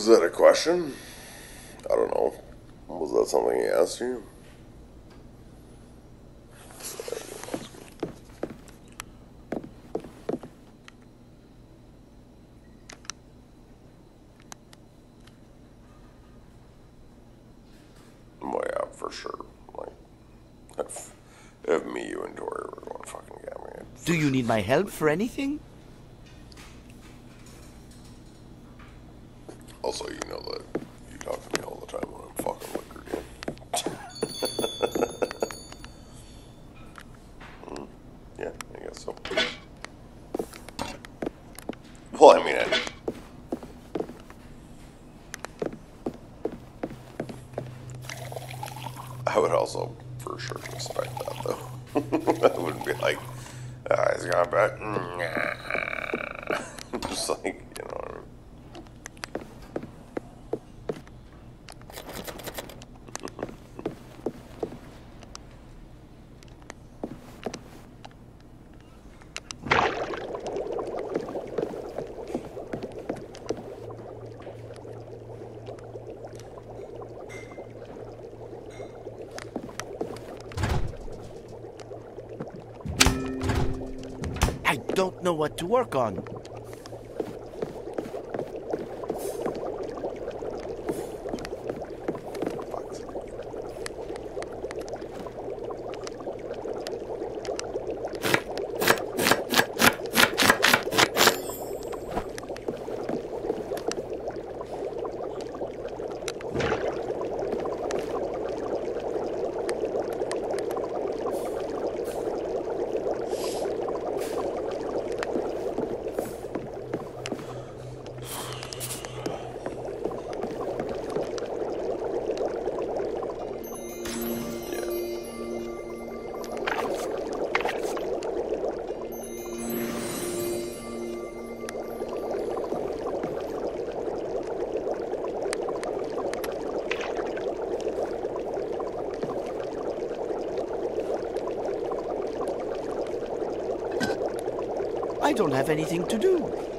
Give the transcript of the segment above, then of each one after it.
Was that a question? I don't know. Was that something he asked you? Well, yeah, for sure. Like, if, if me, you, and Tori were going to fucking get me, Do you need my help for anything? Also, you know that you talk to me all the time when I'm fucking liquored in. Mm, yeah, I guess so. Well, I mean, I, I would also for sure respect that, though. I wouldn't be like, ah, he's got back. Just like, you know what I mean? I don't know what to work on. I don't have anything to do.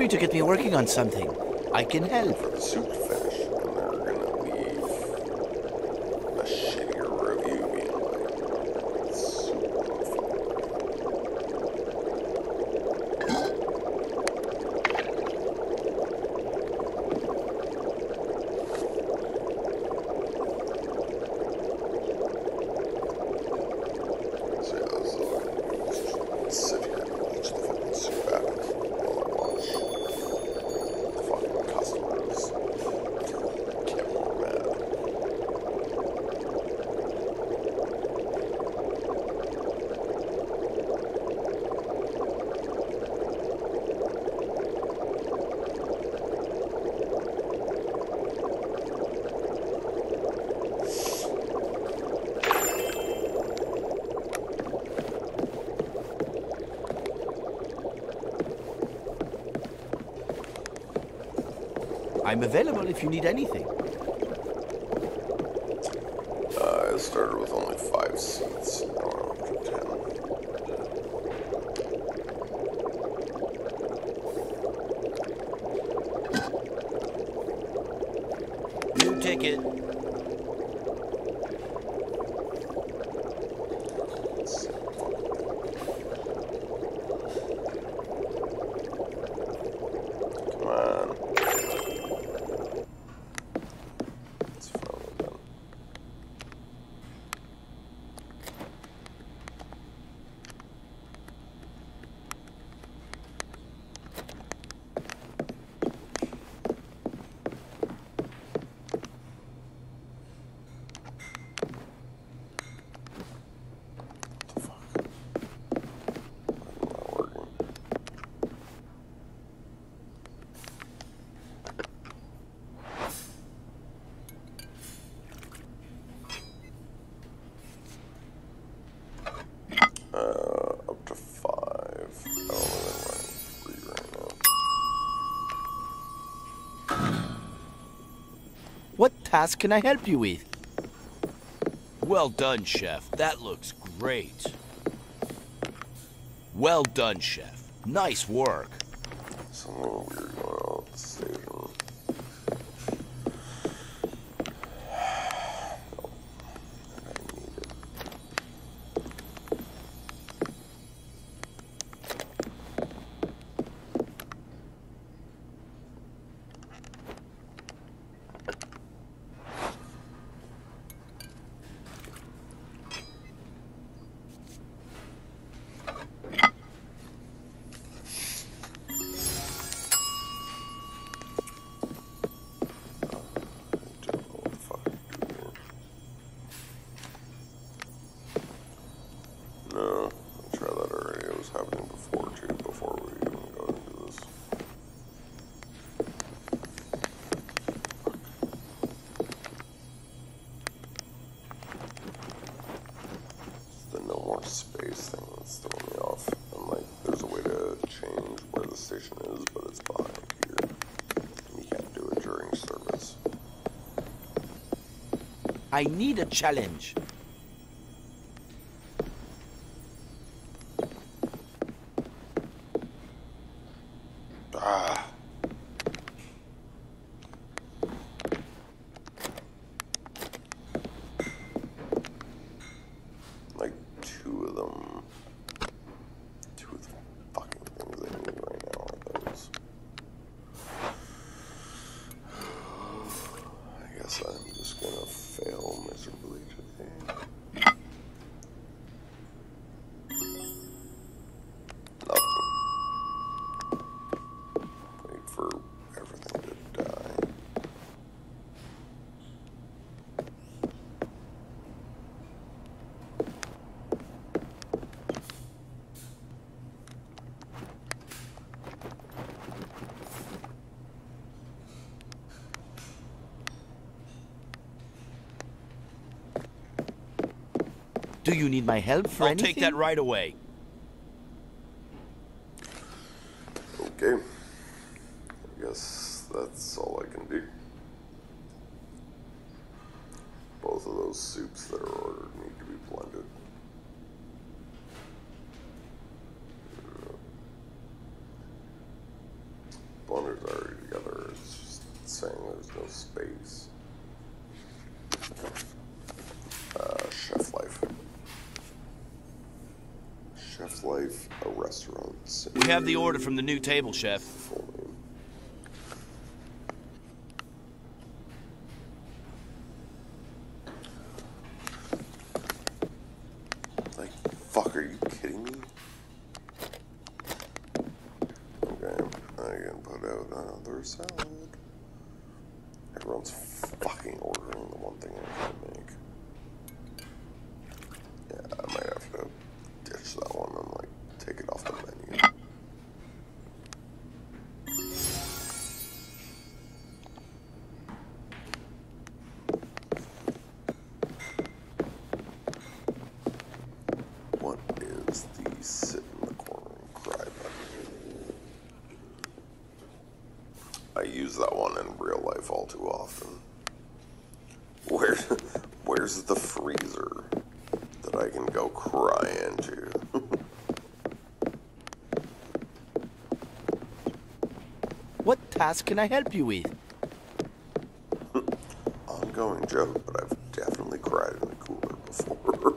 Free to get me working on something. I can help the soup to finish, and they're gonna leave a shittier review being like, soup wasn't fucking great." So yeah, this is like, sit here and watch the fucking soup happen while I watch the fucking customers get more mad. I'm available if you need anything. Uh, it started with only five seats. Task can I help you with? Well done, Chef. That looks great. Well done, Chef. Nice work. Something weird going on at the station. I need it. I don't know what the fuck to do here. No, I tried that already. It was happening before too, before we even got into this. It's the no more space thing that's throwing me off. And like, there's a way to change where the station is, but it's behind here. And you can't do it during service. I need a challenge. Ah. Like two of them. Two of the fucking things I need right now are those. I guess I'm just gonna fail miserably today. Nothing. Wait for everything to die. Do you need my help for I'll anything? take that right away. Okay. I guess that's all I can do. Both of those soups that are ordered need to be blended. Blender's already together. It's just saying there's no space. Uh, Chef Life. Chef Life, a restaurant. We have the order from the new table, Chef. Full name. Like, fuck, are you kidding me? Okay, I can put out another salad. Everyone's fucking ordering the one thing I can't make. Yeah, I might have to ditch that one and, like, take it off the menu. What is the sit in the corner and cry button? I use that one in real life all too often. Where, where's the freezer that I can go cry into? What task can I help you with? Ongoing joke, but I've definitely cried in the cooler before.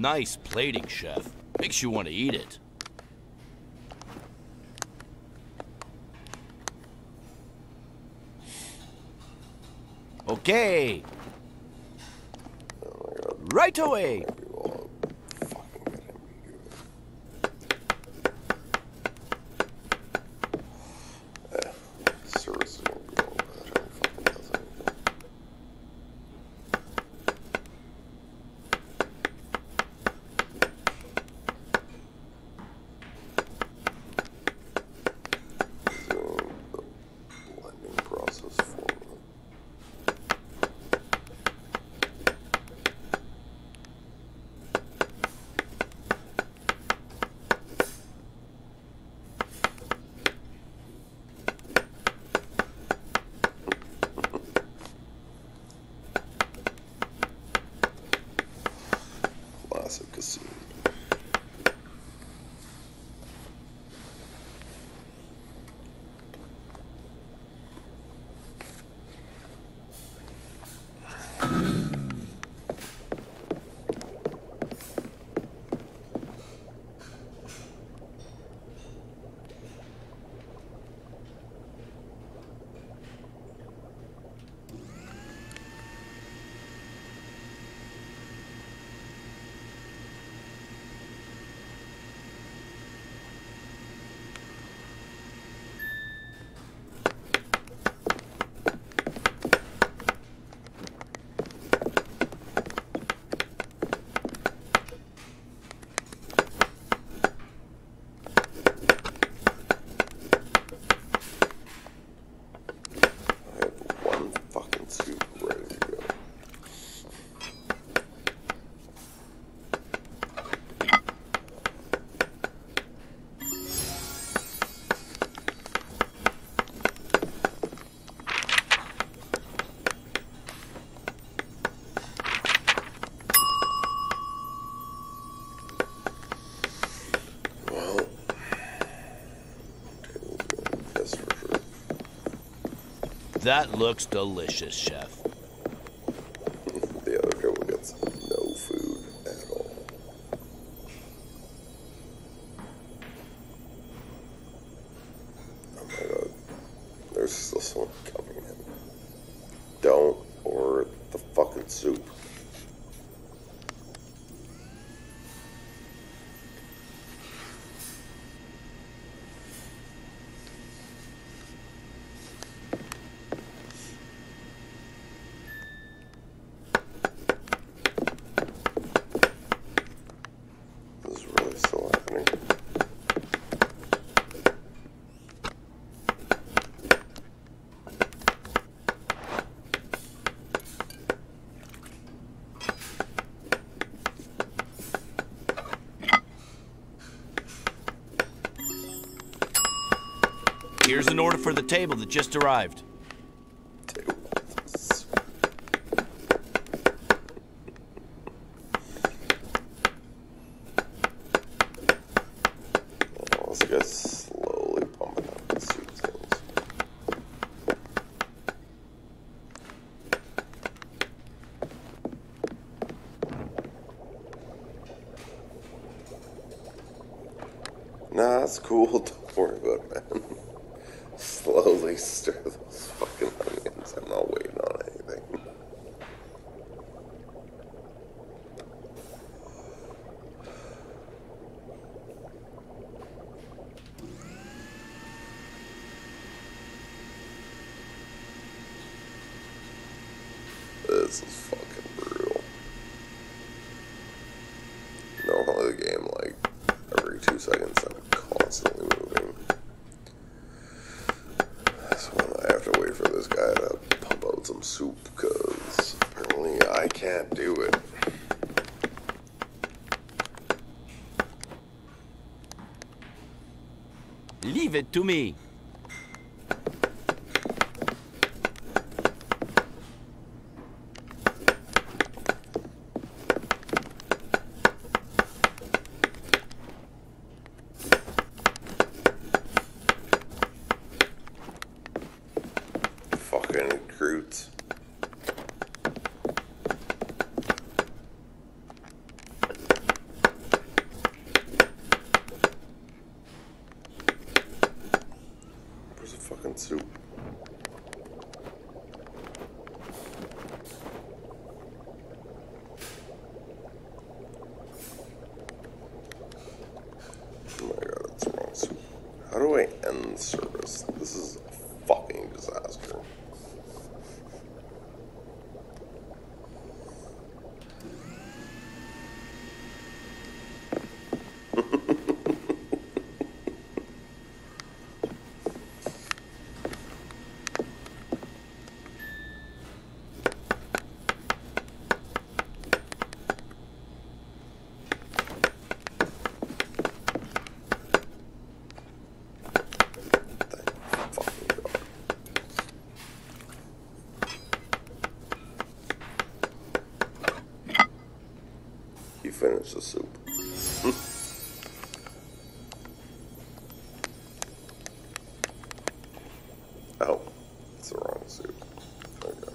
Nice plating, chef. Makes you want to eat it. Okay. Right away. That looks delicious, Chef. Here's an order for the table that just arrived. Tables. Well, Let's get slowly pumping up the soup things. Nah, it's cool. Don't worry about it, man. Slowly stir those fucking onions. I'm not waiting on anything. This is fucking brutal. Normally the game, like, every two seconds I'm constantly moving. So I have to wait for this guy to pump out some soup because apparently I can't do it. Leave it to me. fucking soup. The soup. oh, it's the wrong soup. Okay.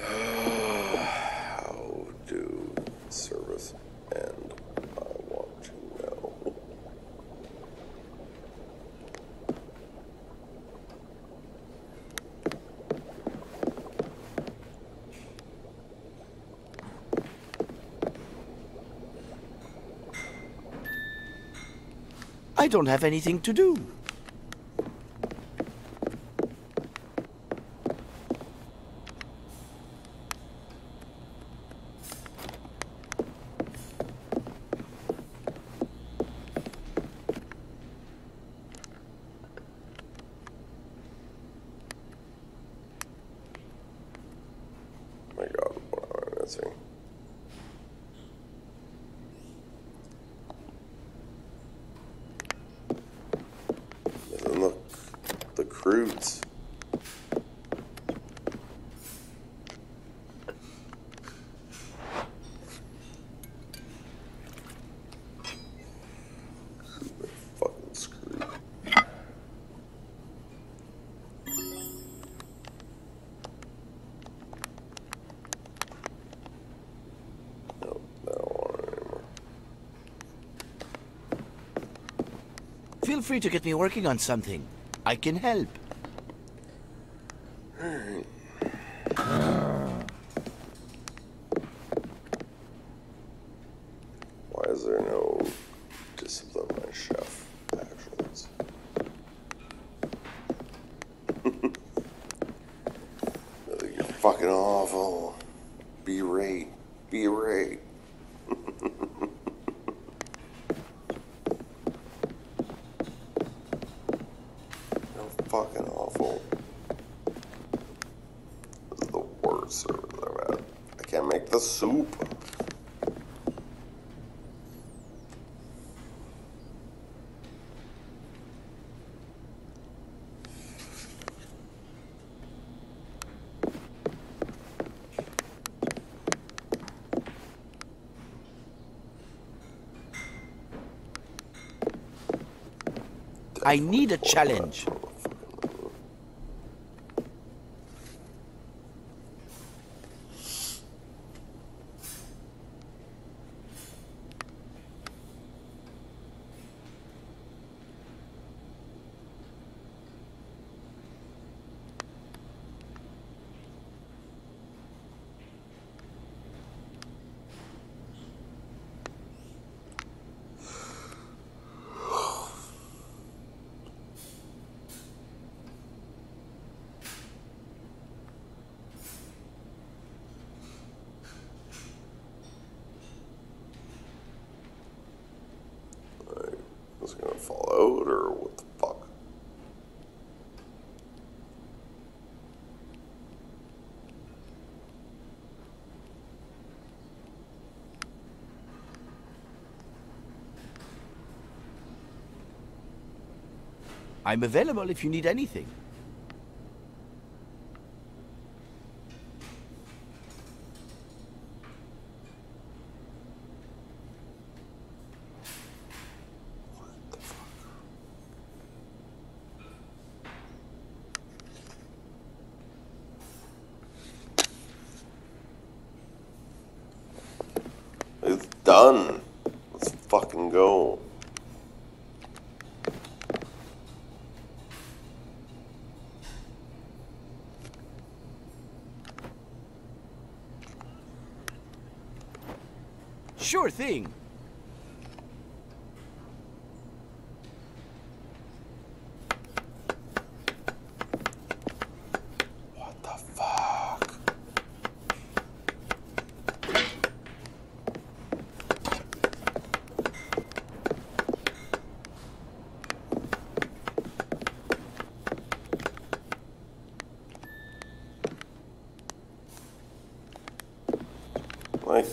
How do service end? I want to know. I don't have anything to do. my god, what am I missing? Missing the, the crudes. Fucking screwed. Nope, I don't want it anymore. Feel free to get me working on something. I can help. Why is there no discipline my chef actions? You're fucking awful. Be rate. Be rate. You're fucking awful. This is the worst service I've had. I can't make the soup. I need a challenge. Is it gonna fall out or what the fuck? I'm available if you need anything. It's done. Let's fucking go. Sure thing. What the fuck? Like,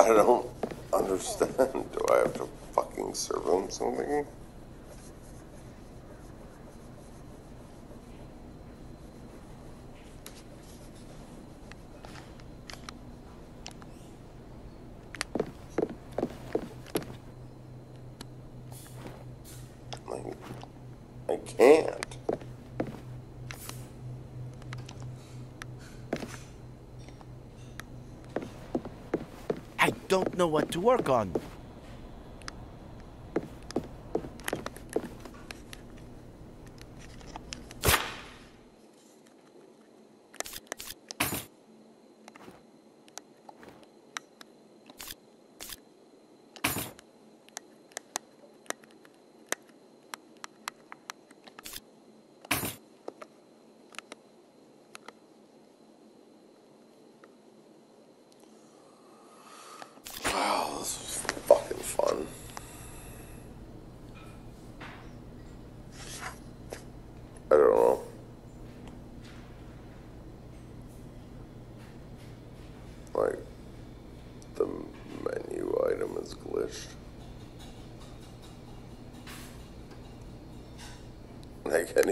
I don't understand. Do I have to fucking serve him something? Like, I can't. I don't know what to work on. Wow, this was fucking fun. I don't know. Like, the menu item is glitched. I can't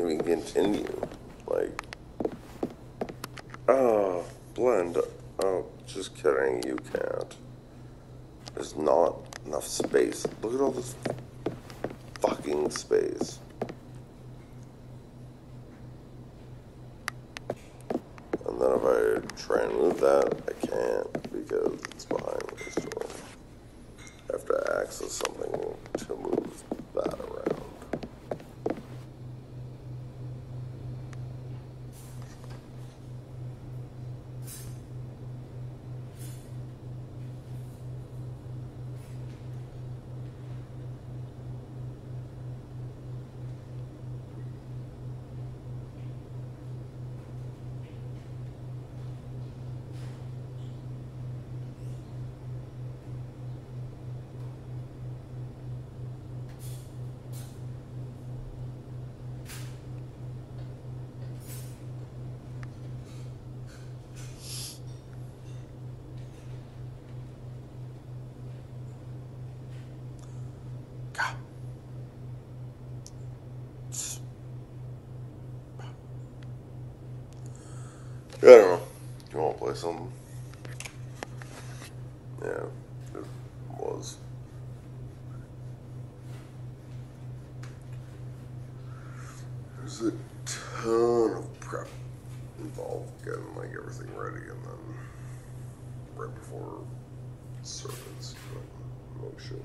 even continue. Like, oh, blend. Oh, just kidding, you can't. There's not enough space. Look at all this fucking space. And then if I try and move that, I can't because it's behind me. So I have to access something to move that around. God. I don't know. You want to play something? Yeah, it was. There's a ton of prep involved getting like everything ready and then right before service, but no shit.